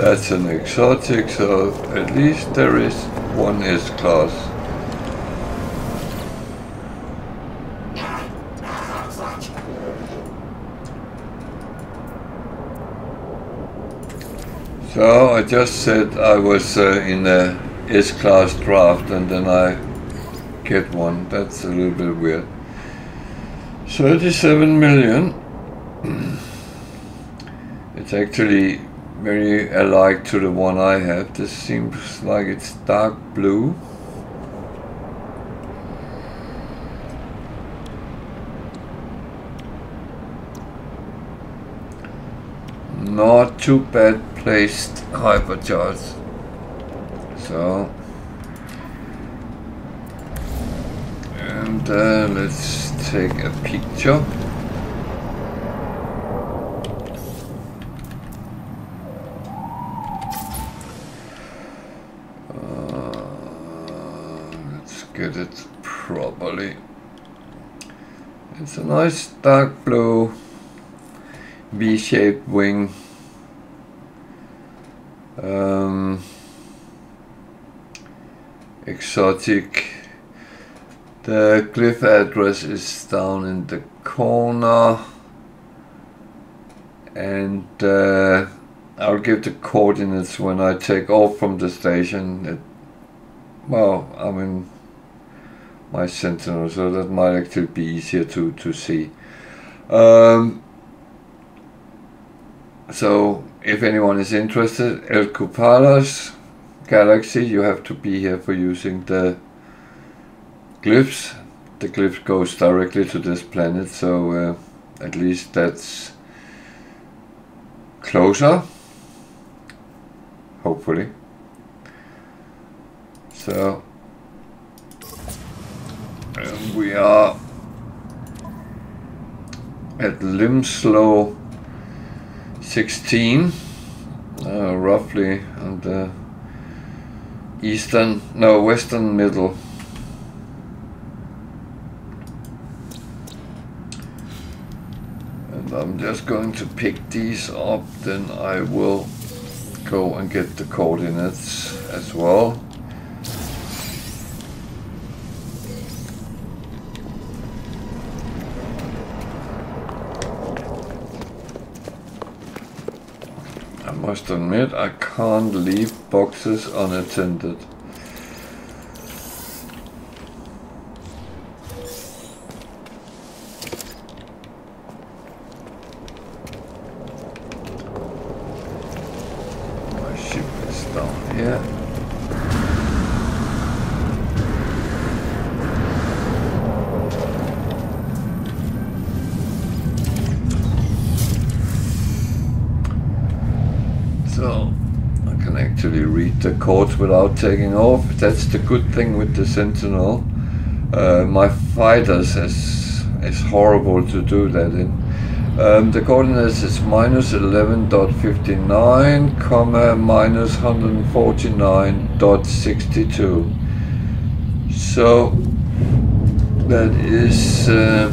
That's an exotic, so at least there is one S-Class. So I just said I was uh, in a S-Class draft and then I get one. That's a little bit weird. 37 million. it's actually very alike to the one I have. This seems like it's dark blue. Not too bad placed hypercharge. So and uh, let's take a picture. Uh, let's get it properly. It's a nice dark blue V-shaped wing. Um, exotic. The glyph address is down in the corner and uh, I'll give the coordinates when I take off from the station. It, well, I'm in my Sentinel, so that might actually be easier to, to see. Um, so, if anyone is interested, Elkupalos Galaxy, you have to be here for using the glyphs. The glyph goes directly to this planet, so uh, at least that's closer hopefully so and we are at Limslow 16 uh, roughly on the eastern no western middle and I'm just going to pick these up then I will go and get the coordinates as well. Must admit I can't leave boxes unattended. The codes without taking off. That's the good thing with the Sentinel. Uh, my fighters is, is horrible to do that in. Um, the coordinates is minus 11.59, comma minus 149.62. So that is uh,